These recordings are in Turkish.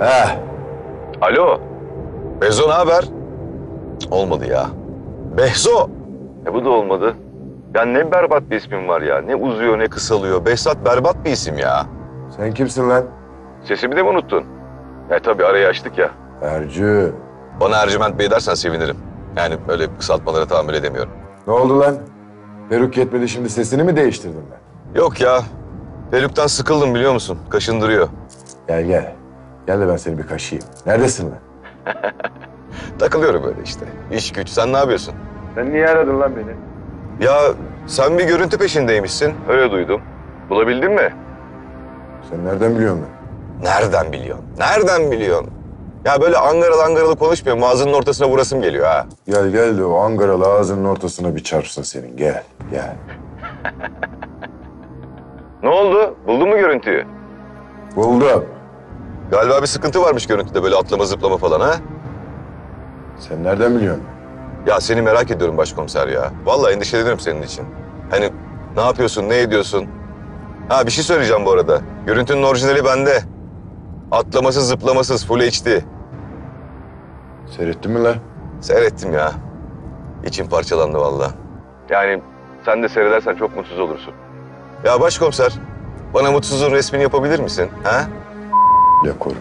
He. Alo. Bezo ne haber? Olmadı ya. Behzo. E bu da olmadı. Ya ne berbat bir ismin var ya. Ne uzuyor ne kısa. Kısalıyor. Behzat berbat bir isim ya. Sen kimsin lan? Sesimi de mi unuttun? E tabii arayı açtık ya. Ercü. Bana Ercüment Bey dersen sevinirim. Yani öyle kısaltmalara tahammül edemiyorum. Ne oldu lan? Peruk yetmedi şimdi sesini mi değiştirdin lan? Yok ya. Peruktan sıkıldım biliyor musun? Kaşındırıyor. Gel gel. Gel de ben seni bir kaşıyayım. Neredesin lan? Takılıyorum öyle işte. İş güç. Sen ne yapıyorsun? Sen niye aradın lan beni? Ya sen bir görüntü peşindeymişsin. Öyle duydum. Bulabildin mi? Sen nereden biliyorsun lan? Nereden biliyorsun? Nereden biliyorsun? Ya böyle Angaralı Angaralı konuşmuyorum. Ağzının ortasına vurasım geliyor ha. Gel gel de o Ankaralı ağzının ortasına bir çarpsın senin. Gel gel. Ne oldu? Buldun mu görüntüyü? Buldum. Galiba bir sıkıntı varmış görüntüde böyle atlama zıplama falan ha. Sen nereden biliyorsun? Ya seni merak ediyorum başkomiser ya. Vallahi endişeleniyorum senin için. Hani ne yapıyorsun, ne ediyorsun? Ha bir şey söyleyeceğim bu arada. Görüntünün orijinali bende. Atlamasız zıplamasız full HD. Seyrettin mi lan? Seyrettim ya. İçim parçalandı vallahi. Yani sen de seyredersen çok mutsuz olursun. Ya başkomiser, bana mutsuzun resmini yapabilir misin? Ha? Ya koru.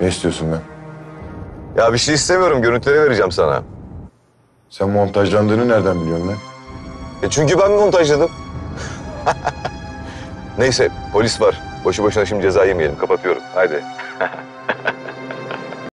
Ne istiyorsun lan? Ya bir şey istemiyorum, görüntüleri vereceğim sana. Sen montajlandığını nereden biliyorsun lan? E çünkü ben montajladım. Neyse, polis var. Boşu boşuna şimdi ceza yemeyelim. Kapatıyorum. Haydi.